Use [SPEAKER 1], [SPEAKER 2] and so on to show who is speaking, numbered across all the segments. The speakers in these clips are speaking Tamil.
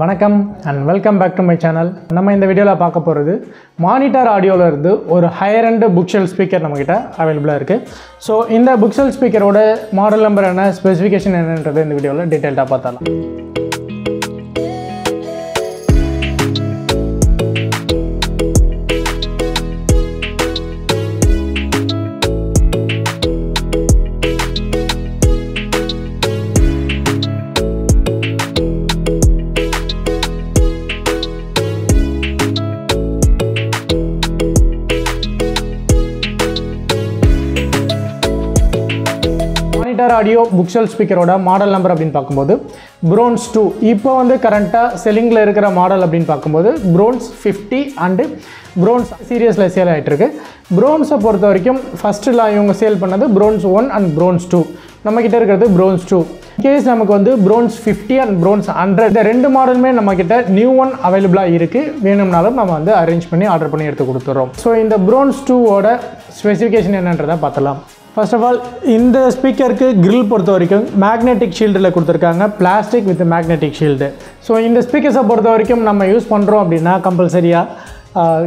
[SPEAKER 1] வணக்கம் and welcome back to my channel நம்ம இந்த வீடியோவில் பார்க்க போகிறது மானிட்டர் ஆடியோவில் இருந்து ஒரு ஹையர் அண்டு புக்ஷெல் ஸ்பீக்கர் நம்மக்கிட்ட அவைலபிளாக இருக்குது ஸோ இந்த புக்ஷெல் ஸ்பீக்கரோட மாடல் நம்பர் என்ன ஸ்பெசிஃபிகேஷன் என்னன்றது இந்த வீடியோவில் டீட்டெயில்டாக பார்த்தலாம் மானிட்டர் ஆடியோ புக்ஷெல் ஸ்பீக்கரோட மாடல் நம்பர் அப்படின்னு பார்க்கும்போது ப்ரோன்ஸ் டூ இப்போ வந்து கரண்ட்டாக செல்லிங்கில் இருக்கிற மாடல் அப்படின்னு பார்க்கும்போது ப்ரோன்ஸ் ஃபிஃப்டி அண்டு ப்ரோன்ஸ் சீரியஸில் சேல் ஆகிட்டுருக்கு ப்ரோன்ஸை பொறுத்த வரைக்கும் ஃபஸ்ட்டில் இவங்க சேல் பண்ணது Bronze one and Bronze two நம்மக்கிட்ட இருக்கிறது ப்ரோன்ஸ் டூ கேஸ் நமக்கு வந்து Bronze fifty and Bronze hundred இந்த ரெண்டு மாடலுமே நம்மக்கிட்ட நியூ ஒன் அவைலபிளாக இருக்குது வேணும்னாலும் நம்ம வந்து அரேஞ்ச் பண்ணி ஆர்டர் பண்ணி எடுத்து கொடுத்துட்றோம் ஸோ இந்த ப்ரோன்ஸ் டூவோட ஸ்பெசிஃபிகேஷன் என்னன்றதை பார்த்தலாம் ஃபர்ஸ்ட் ஆஃப் ஆல் இந்த ஸ்பீக்கருக்கு கிரில் பொறுத்த வரைக்கும் மேக்னெட்டிக் ஷீல்டில் கொடுத்துருக்காங்க. Plastic with magnetic shield so இந்த ஸ்பீக்கர்ஸை பொறுத்த வரைக்கும் நம்ம யூஸ் பண்ணுறோம் அப்படின்னா கம்பல்சரியாக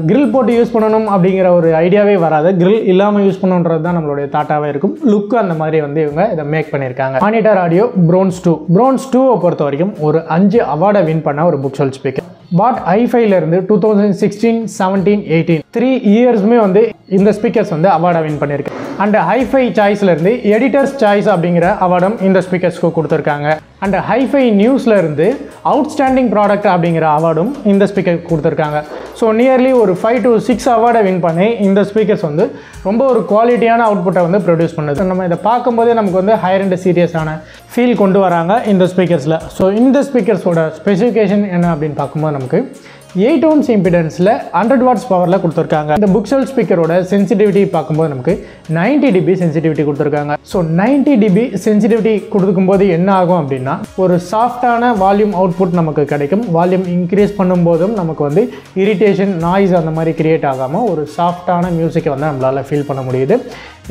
[SPEAKER 1] கிரில் போட்டு யூஸ் பண்ணணும் அப்படிங்கிற ஒரு ஐடியாவே வராது. கிரில் இல்லாமல் யூஸ் பண்ணணுன்றது தான் நம்மளுடைய தாட்டாகவே இருக்கும். லுக் அந்த மாதிரி வந்து இவங்க இதை மேக் பண்ணியிருக்காங்க. Monitor Audio Bronze two Bronze டூவை பொறுத்த வரைக்கும் ஒரு அஞ்சு அவார்டை வின் பண்ண ஒரு புக்ஷல் ஸ்பீக்கர் பாட் ஐஃபைலேருந்து two thousand sixteen seventeen eighteen three இயர்ஸுமே வந்து இந்த ஸ்பீக்கர்ஸ் வந்து அவார்டை வின் பண்ணியிருக்கேன் அண்ட் ஹைஃபை சாய்ஸ்லேருந்து எடிட்டர்ஸ் சாய்ஸ் அப்படிங்கிற அவார்டும் இந்த ஸ்பீக்கர்ஸ்க்கு கொடுத்துருக்காங்க. அண்ட் ஹைஃபை நியூஸில் இருந்து அவுட்ஸ்டாண்டிங் ப்ராடக்ட் அப்படிங்கிற அவார்டும் இந்த ஸ்பீக்கர் கொடுத்துருக்காங்க. ஸோ நியர்லி ஒரு ஃபைவ் டு சிக்ஸ் அவார்டை வின் பண்ணி இந்த ஸ்பீக்கர்ஸ் வந்து ரொம்ப ஒரு குவாலிட்டியான அவுட்புட்டை வந்து ப்ரொடியூஸ் பண்ணுது. நம்ம இதை பார்க்கும்போதே நமக்கு வந்து ஹையர் அண்ட் சீரியஸான ஃபீல் கொண்டு வராங்க இந்த ஸ்பீக்கர்ஸில் ஸோ இந்த ஸ்பீக்கர்ஸோட ஸ்பெசிஃபிகேஷன் என்ன அப்படின்னு பார்க்கும்போது நமக்கு எயிட் ஓம்ஸ் இம்பிடன்ஸில் ஹண்ட்ரட் வாட்ஸ் பவரில் கொடுத்துருக்காங்க. இந்த புக்ஸல் ஸ்பீக்கரோட சென்சிட்டிவிட்டி பார்க்கும்போது நமக்கு 90 டிபி சென்சிட்டிவிட்டி கொடுத்துருக்காங்க. ஸோ 90 டிபி சென்சிட்டிவிட்டி கொடுக்கும்போது என்ன ஆகும் அப்படின்னா ஒரு சாஃப்டான வால்யூம் அவுட்புட் நமக்கு கிடைக்கும். வால்யூம் இன்க்ரீஸ் பண்ணும்போதும் நமக்கு வந்து இரிட்டேஷன் நாய்ஸ் அந்த மாதிரி க்ரியேட் ஆகாமல் ஒரு சாஃப்டான மியூசிக்கை வந்து நம்மளால் ஃபீல் பண்ண முடியுது.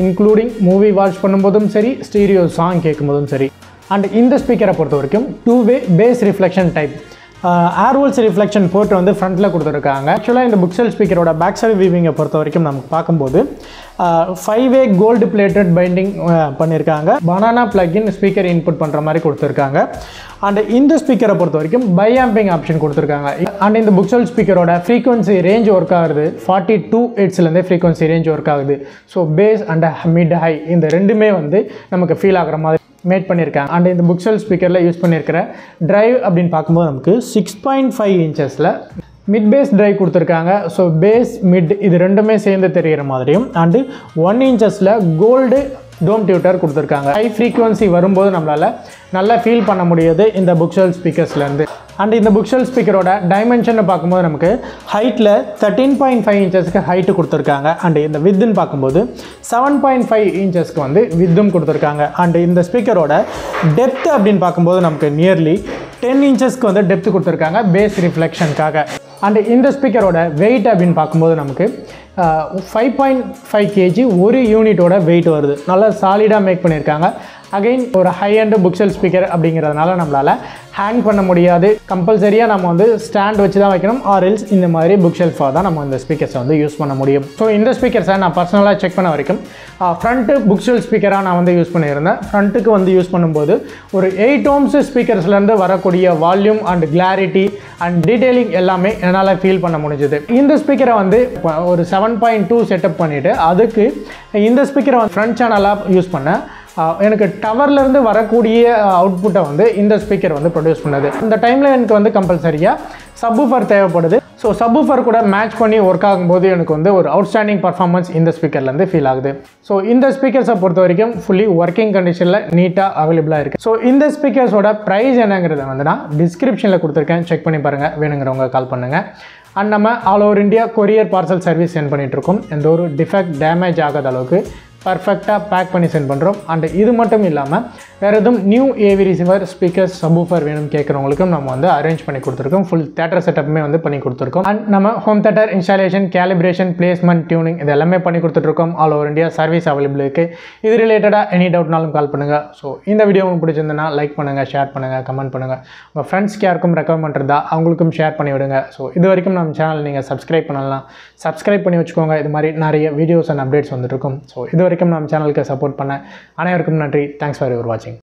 [SPEAKER 1] இன்க்ளூடிங் மூவி வாட்ச் பண்ணும்போதும் சரி ஸ்டீரியோ சாங் கேட்கும்போதும் சரி. அண்ட் இந்த ஸ்பீக்கரை பொறுத்த வரைக்கும் two way bass reflection type ஏர்வோல்ஸ் reflection port வந்து ஃப்ரண்ட்டில் கொடுத்துருக்காங்க. ஆக்சுவலாக இந்த புக்ஸெல் ஸ்பீக்கரோட பேக் சைடு வீவிங்கை பொறுத்த வரைக்கும் நமக்கு பார்க்கும்போது five way gold plated binding பண்ணியிருக்காங்க பனானா பிளக்இன் ஸ்பீக்கர் இன்புட் பண்ணுற மாதிரி கொடுத்துருக்காங்க. அண்ட் இந்த ஸ்பீக்கரை பொறுத்த வரைக்கும் பை ஆம்பிங் ஆப்ஷன் கொடுத்துருக்காங்க. அண்ட் இந்த புக்ஸெல் ஸ்பீக்கரோட ஃப்ரீக்வன்சி ரேஞ்ச் ஒர்க் ஆகுது. ஃபார்ட்டி டூ எயிட்ஸ்லேருந்தே ஃப்ரீக்வன்சி ரேஞ்ச் ஒர்க் ஆகுது. So bass and mid high இந்த ரெண்டுமே வந்து நமக்கு ஃபீல் ஆகிற மாதிரி மேட் பண்ணியிருக்காங்க. அண்ட் இந்த புக்ஸெல் ஸ்பீக்கரில் யூஸ் பண்ணியிருக்கிற ட்ரைவ் அப்படின்னு பார்க்கும்போது நமக்கு சிக்ஸ் பாயிண்ட் ஃபைவ் இன்ச்சஸில் மிட் பேஸ் ட்ரைவ் கொடுத்துருக்காங்க. ஸோ பேஸ் மிட் இது ரெண்டுமே சேர்ந்து தெரிகிற மாதிரியும் அண்டு ஒன் இன்ச்சஸில் கோல்டு டோம் டியூட்டர் கொடுத்துருக்காங்க. ஹை ஃப்ரீக்குவன்சி வரும்போது நம்மளால் நல்லா ஃபீல் பண்ண முடியுது இந்த புக்ஷல் ஸ்பீக்கர்ஸ்லேருந்து அண்ட் இந்த புக்ஷெல் ஸ்பீக்கரோட டைமென்ஷனை பார்க்கும்போது நமக்கு ஹைட்டில் தேர்ட்டீன் பாயிண்ட் ஃபைவ் இன்ச்சஸ்க்கு ஹைட்டு கொடுத்துருக்காங்க. அண்ட் இந்த வித்துன்னு பார்க்கும்போது செவன் பாயிண்ட் ஃபைவ் இன்ச்சஸ்க்கு வந்து வித்தும் கொடுத்துருக்காங்க. அண்ட் இந்த ஸ்பீக்கரோட டெப்த் அப்படின்னு பார்க்கும்போது நமக்கு நியர்லி டென் இன்ச்சஸ்க்கு வந்து டெப்த் கொடுத்துருக்காங்க பேஸ் ரிஃப்ளெக்ஷனுக்காக அண்ட் இந்த ஸ்பீக்கரோட வெயிட் அப்படின்னு பார்க்கும்போது நமக்கு ஃபைவ் பாயிண்ட் ஃபைவ் கேஜி ஒரு யூனிட்டோட வெயிட் வருது. நல்லா சாலிடாக மேக் பண்ணியிருக்காங்க. அகைன் ஒரு ஹை அண்ட் புக்ஸெல் ஸ்பீக்கர் அப்படிங்கிறதுனால நம்மளால் ஹேங் பண்ண முடியாது. கம்பல்சரியாக நம்ம வந்து ஸ்டாண்ட் வச்சு தான் வைக்கணும். ஆர் எல்ஸ் இந்த மாதிரி புக் ஷெல்ஃபாக தான் நம்ம இந்த ஸ்பீக்கர்ஸை வந்து யூஸ் பண்ண முடியும். ஸோ இந்த ஸ்பீக்கர்ஸை நான் பர்சனலாக செக் பண்ண வரைக்கும் ஃப்ரண்ட்டு புக் ஷெல் ஸ்பீக்கராக நான் வந்து யூஸ் பண்ணியிருந்தேன். ஃப்ரண்ட்டுக்கு வந்து யூஸ் பண்ணும்போது ஒரு எயிட் ஓம்ஸ் ஸ்பீக்கர்ஸ்லேருந்து வரக்கூடிய volume and clarity and detailing எல்லாமே என்னால் ஃபீல் பண்ண முடிஞ்சது. இந்த ஸ்பீக்கரை வந்து ஒரு செவன் பாயிண்ட் டூ செட்டப் பண்ணிவிட்டு அதுக்கு இந்த ஸ்பீக்கரை வந்து ஃப்ரண்ட் சேனலாக யூஸ் பண்ணேன். எனக்கு டவர்லேருந்து வரக்கூடிய அவுட்புட்டை வந்து இந்த ஸ்பீக்கர் வந்து ப்ரொடியூஸ் பண்ணுது. இந்த டைமில் எனக்கு வந்து கம்பல்சரியாக சப்புஃபர் தேவைப்படுது. ஸோ சப்வூஃபர் கூட மேட்ச் பண்ணி ஒர்க் ஆகும்போது எனக்கு வந்து ஒரு அவுட்ஸ்டாண்டிங் பர்ஃபார்மன்ஸ் இந்த ஸ்பீக்கர்லேருந்து ஃபீல் ஆகுது. ஸோ இந்த ஸ்பீக்கர்ஸை பொறுத்த வரைக்கும் ஃபுல்லி ஒர்க்கிங் கண்டிஷனில் நீட்டாக அவைலபிளாக இருக்குது ஸோ இந்த ஸ்பீக்கர்ஸோட ப்ரைஸ் என்னங்கிறத வந்து நான் டிஸ்கிரிப்ஷனில் கொடுத்துருக்கேன். செக் பண்ணி பாருங்கள் வேணுங்கிறவங்க கால் பண்ணுங்கள் அண்ட் நம்ம all over India courier parcel service sent பண்ணிகிட்ருக்கோம் எந்த ஒரு டிஃபெக்ட் டேமேஜ் ஆகாத அளவுக்கு பர்ஃபெக்டாக பேக் பண்ணி சென்ட் பண்ணுறோம் அண்ட் இது மட்டும் இல்லாமல் வேறு எதுவும் new AV receiver speaker subwoofer வேணும் கேட்குறவங்களுக்கும் நம்ம வந்து அரேஞ்ச் பண்ணி கொடுத்துருக்கோம். ஃபுல் தேட்டர் செட்டப்புமே வந்து பண்ணி கொடுத்துருக்கோம். அண்ட் நம்ம home theatre installation calibration placement tuning இது எல்லாமே பண்ணி கொடுத்துட்ருக்கோம் all over India service available இருக்குது இது ரிலேட்டடாக எனி டவுட்னாலும் கால் பண்ணுங்கள் ஸோ இந்த வீடியோ உங்களுக்கு பிடிச்சிருந்தனா லைக் பண்ணுங்கள் ஷேர் பண்ணுங்கள் கமெண்ட் பண்ணுங்கள் உங்கள் ஃப்ரெண்ட்ஸ்க்கு யாருக்கும் ரெக்கமெண்ட் இருந்தால் அவங்களுக்கும் ஷேர் பண்ணி விடுங்க. ஸோ இது வரைக்கும் நம்ம சேனல் நீங்கள் சப்ஸ்கிரைப் பண்ணலாம் சப்ஸ்கிரைப் பண்ணி வச்சுக்கோங்க. இது மாதிரி நிறைய வீடியோஸ் அண்ட் அப்டேட்ஸ் வந்துருக்கும் ஸோ இது வரைக்கும் நம்ம சேனலுக்கு சப்போர்ட் பண்ண அனைவருக்கும் நன்றி. தேங்க்ஸ் ஃபார் யுவர் வாட்சிங்